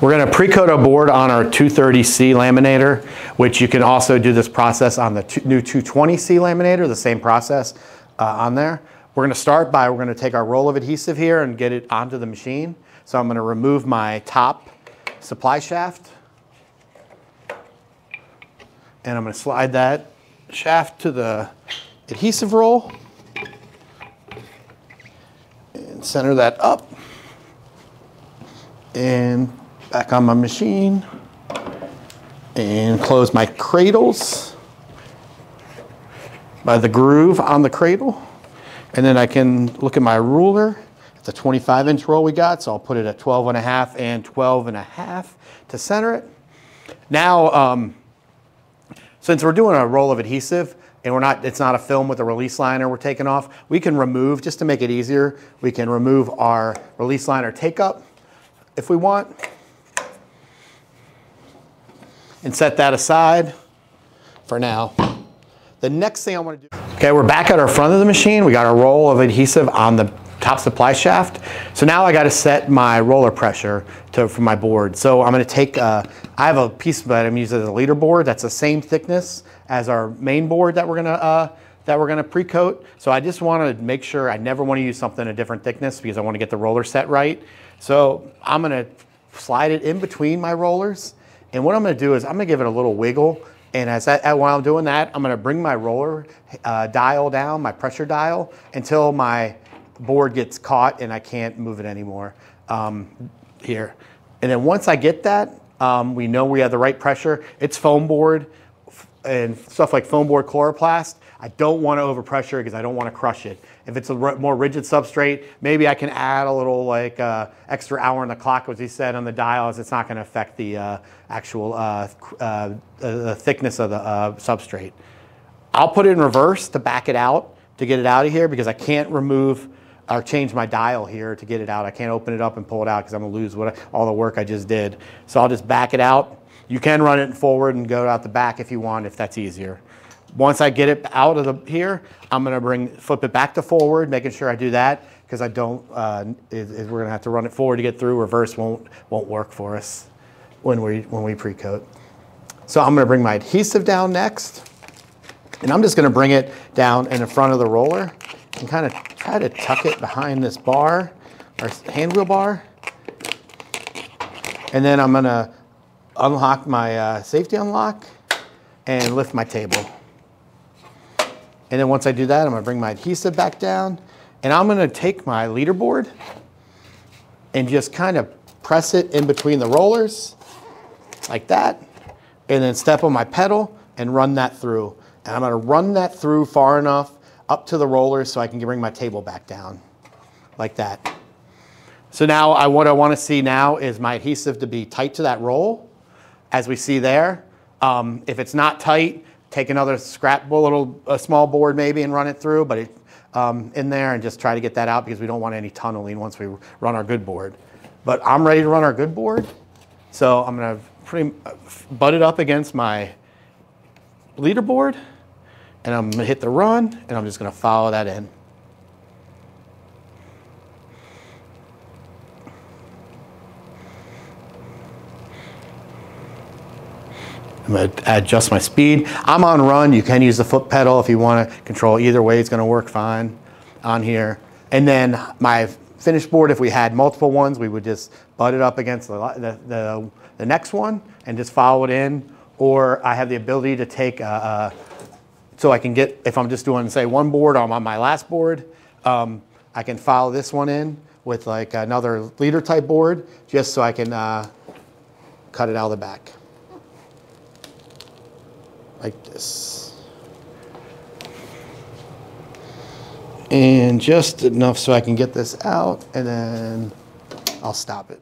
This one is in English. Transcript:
We're going to pre-coat a board on our 230C laminator, which you can also do this process on the new 220C laminator, the same process uh, on there. We're going to start by, we're going to take our roll of adhesive here and get it onto the machine. So I'm going to remove my top supply shaft. And I'm going to slide that shaft to the adhesive roll and center that up and back on my machine and close my cradles by the groove on the cradle. And then I can look at my ruler. It's a 25 inch roll we got, so I'll put it at 12 and a half and 12 and a half to center it. Now, um, since we're doing a roll of adhesive, and we're not, it's not a film with a release liner we're taking off, we can remove, just to make it easier, we can remove our release liner take up if we want and set that aside for now. The next thing I want to do, okay, we're back at our front of the machine. We got a roll of adhesive on the top supply shaft. So now I got to set my roller pressure to, for my board. So I'm going to take, uh, I have a piece that I'm using as a leader board that's the same thickness as our main board that we're going to uh, that we're going to pre-coat. So I just want to make sure I never want to use something a different thickness because I want to get the roller set right. So I'm going to slide it in between my rollers and what I'm gonna do is I'm gonna give it a little wiggle and as I, while I'm doing that, I'm gonna bring my roller uh, dial down, my pressure dial, until my board gets caught and I can't move it anymore um, here. And then once I get that, um, we know we have the right pressure. It's foam board and stuff like foam board coroplast. I don't want to overpressure because I don't want to crush it. If it's a more rigid substrate, maybe I can add a little like uh, extra hour on the clock, as he said on the dials. It's not going to affect the uh, actual uh, uh the thickness of the uh, substrate. I'll put it in reverse to back it out to get it out of here because I can't remove or change my dial here to get it out. I can't open it up and pull it out because I'm going to lose what, all the work I just did. So I'll just back it out. You can run it forward and go out the back if you want, if that's easier. Once I get it out of the here, I'm going to bring flip it back to forward, making sure I do that because I don't. Uh, it, it, we're going to have to run it forward to get through. Reverse won't won't work for us when we when we pre-coat. So I'm going to bring my adhesive down next, and I'm just going to bring it down in the front of the roller and kind of try to tuck it behind this bar or hand wheel bar, and then I'm going to unlock my uh, safety unlock and lift my table. And then once I do that, I'm gonna bring my adhesive back down and I'm gonna take my leaderboard and just kind of press it in between the rollers like that and then step on my pedal and run that through. And I'm gonna run that through far enough up to the rollers so I can bring my table back down like that. So now I, what I wanna see now is my adhesive to be tight to that roll as we see there. Um, if it's not tight, take another scrap little a small board maybe and run it through, but it, um, in there and just try to get that out because we don't want any tunneling once we run our good board. But I'm ready to run our good board, so I'm gonna pretty uh, butt it up against my leaderboard, and I'm gonna hit the run, and I'm just gonna follow that in. I'm going to adjust my speed. I'm on run. You can use the foot pedal if you want to control either way. It's going to work fine on here. And then my finish board, if we had multiple ones, we would just butt it up against the, the, the, the next one and just follow it in. Or I have the ability to take, a, a, so I can get, if I'm just doing, say, one board I'm on my last board, um, I can follow this one in with like another leader type board just so I can uh, cut it out of the back like this. And just enough so I can get this out and then I'll stop it.